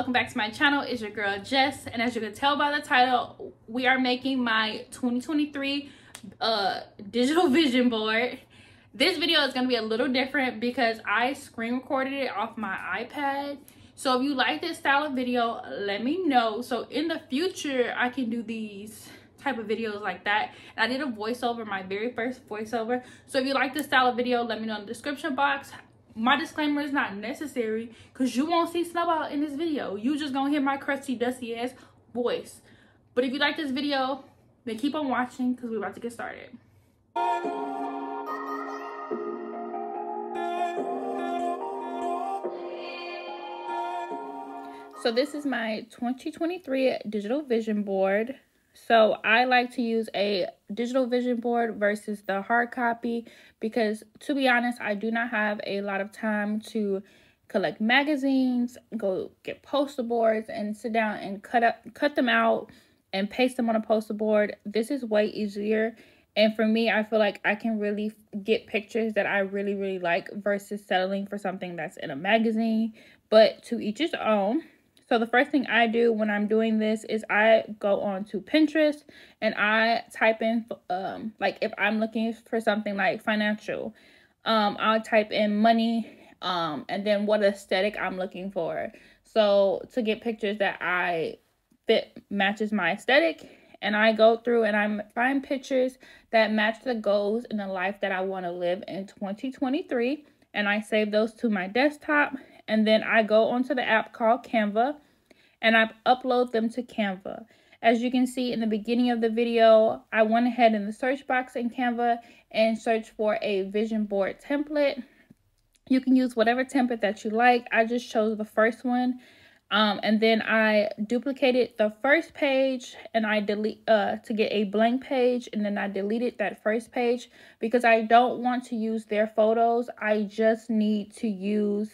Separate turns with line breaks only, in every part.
welcome back to my channel. It's your girl jess. And as you can tell by the title we are making my 2023 uh digital vision board. This video is going to be a little different because i screen recorded it off my ipad. So if you like this style of video let me know. So in the future i can do these type of videos like that. And i did a voiceover my very first voiceover. So if you like this style of video let me know in the description box my disclaimer is not necessary because you won't see Snowball in this video. You just gonna hear my crusty, dusty ass voice. But if you like this video, then keep on watching because we're about to get started. So this is my 2023 digital vision board. So I like to use a digital vision board versus the hard copy because to be honest, I do not have a lot of time to collect magazines, go get poster boards and sit down and cut up cut them out and paste them on a poster board. This is way easier. And for me, I feel like I can really get pictures that I really, really like versus settling for something that's in a magazine. But to each his own. So the first thing I do when I'm doing this is I go on to Pinterest and I type in, um, like if I'm looking for something like financial, um, I'll type in money um, and then what aesthetic I'm looking for. So to get pictures that I fit matches my aesthetic and I go through and I find pictures that match the goals in the life that I want to live in 2023 and I save those to my desktop and then I go onto the app called Canva and I upload them to Canva. As you can see in the beginning of the video, I went ahead in the search box in Canva and searched for a vision board template. You can use whatever template that you like. I just chose the first one. Um, and then I duplicated the first page and I delete uh, to get a blank page and then I deleted that first page because I don't want to use their photos. I just need to use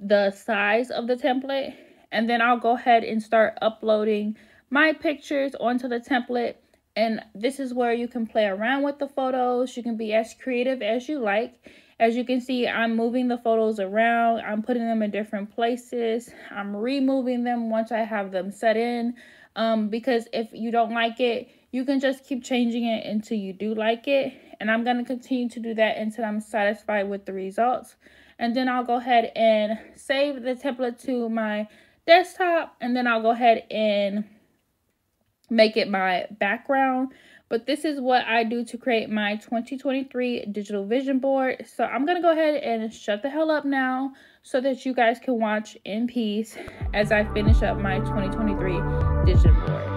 the size of the template and then I'll go ahead and start uploading my pictures onto the template. And this is where you can play around with the photos. You can be as creative as you like. As you can see I'm moving the photos around. I'm putting them in different places. I'm removing them once I have them set in. Um, because if you don't like it you can just keep changing it until you do like it. And I'm going to continue to do that until I'm satisfied with the results and then I'll go ahead and save the template to my desktop and then I'll go ahead and make it my background. But this is what I do to create my 2023 digital vision board. So I'm gonna go ahead and shut the hell up now so that you guys can watch in peace as I finish up my 2023 digital board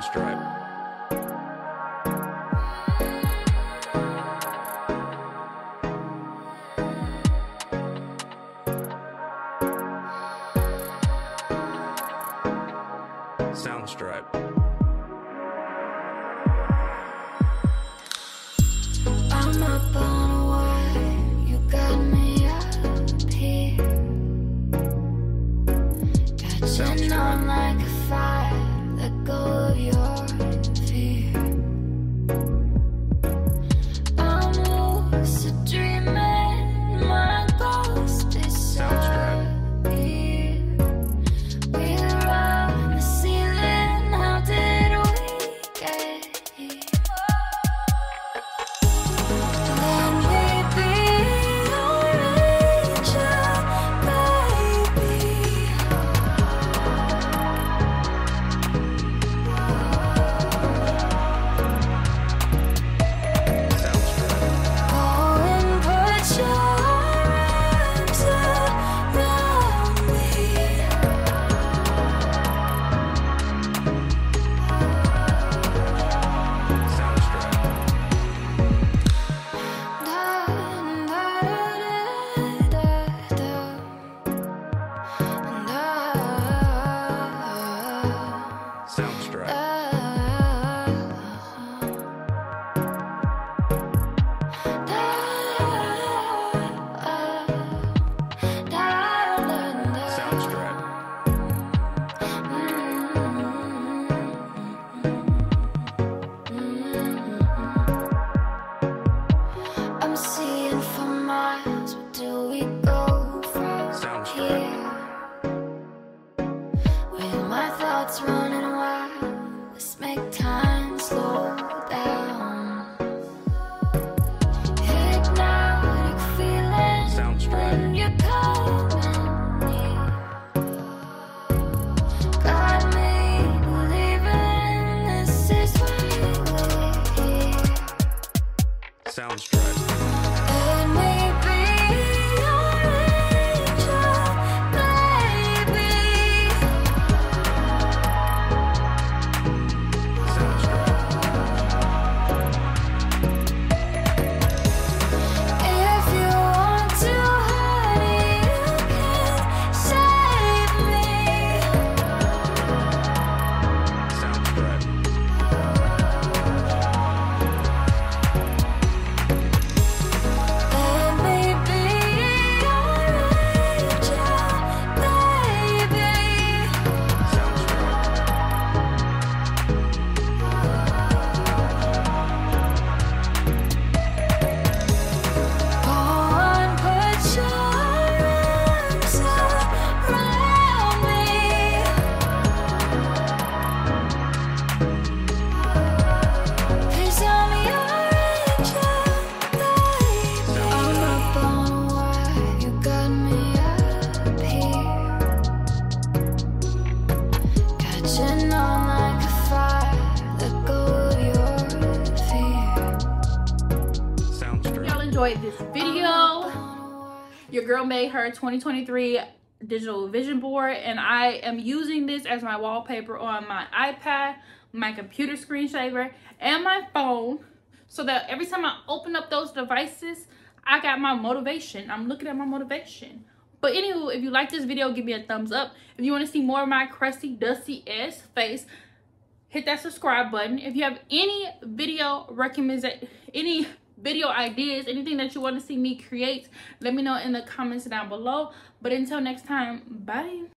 Soundstripe.
Enjoyed this video. Your girl made her 2023 digital vision board and I am using this as my wallpaper on my iPad, my computer screensaver, and my phone so that every time I open up those devices, I got my motivation. I'm looking at my motivation. But anywho, if you like this video, give me a thumbs up. If you want to see more of my crusty, dusty ass face, hit that subscribe button. If you have any video recommends any video ideas, anything that you want to see me create, let me know in the comments down below. But until next time, bye.